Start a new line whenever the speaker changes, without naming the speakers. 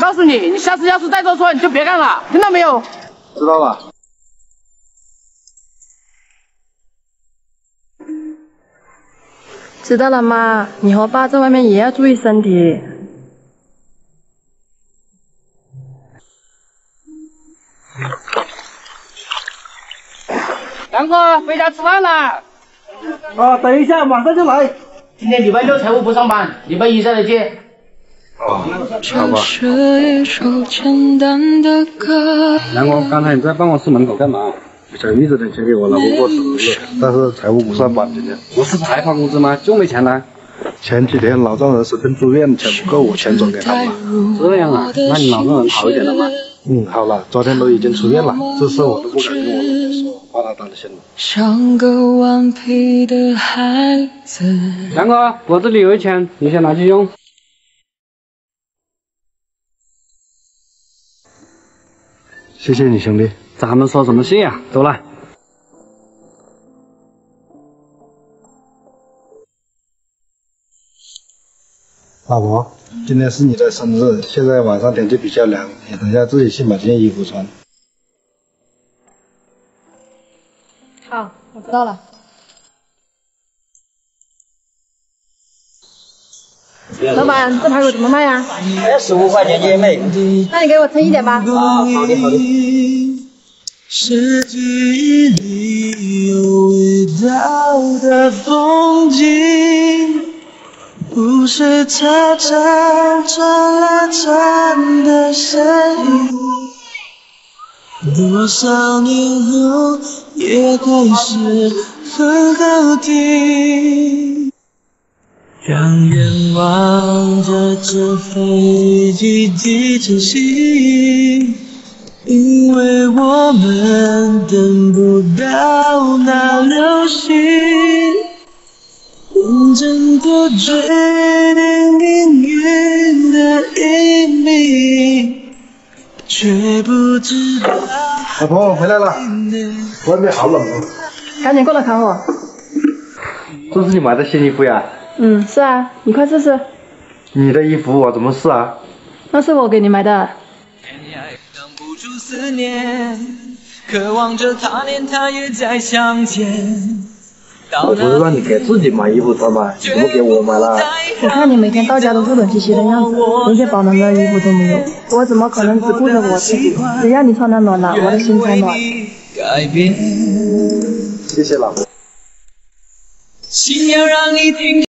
告诉你，你下次要是再做错，你就别干了，听到没有？
知道了。
知道了妈，你和爸在外面也要注意身体。
杨哥，回家吃饭了。
啊，等一下，马上就来。
今天礼拜六财务不上班，礼拜一再来接。
哦，好吧。
杨哥，刚才你在办公室门口干嘛？
想一直点钱给我老公过生日，但是财务不上班今天。
不是才发工资吗？就没钱了？
前几天老丈人生病住院，钱不够，我钱转给他了。
这样啊？那你老丈人好一点了吗？
嗯，好了，昨天都已经出院了，这事我都不敢跟我老婆说，怕他担心了。
像个顽皮的孩子。
杨哥，我这里有一千，你先拿去用。
谢谢你，兄弟。
咱们说什么信呀？走了。
老婆，今天是你的生日，现在晚上天气比较凉，你等下自己去买件衣服穿。
好，我知道了。老板，这排骨怎么卖呀？
十五块钱一枚。
那你给我称一点吧。
啊，好的好的。
是记忆里有味道的风景，不是操场传来传的声音。多少年后也还是很好听。让愿望着这飞机低着心。因为我们等不到那流星，认真的决定命运的引领，却不知道。
老婆，我回来了，外面好冷哦。
赶紧过来看我。
这是你买的新衣服呀？
嗯，是啊，你快试试。
你的衣服我怎么试啊？
那是我给你买的。
思念，渴望着他年他月再相见。
我不是让你给自己买衣服穿吗？怎么给我买了？
我看你每天到家都不冷兮兮的样子，连件保暖的衣服都没有，我怎么可能只顾着我自己？只要你穿的暖了，我的心才暖。
谢谢老婆。
心要让你听。